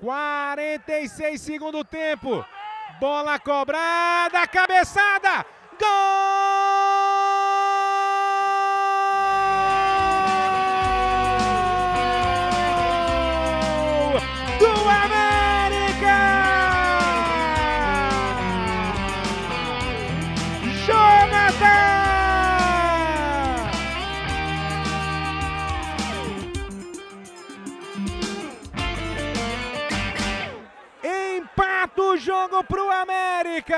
46 segundo tempo. Bola cobrada, cabeçada. Gol! Do América! Empata o jogo pro América!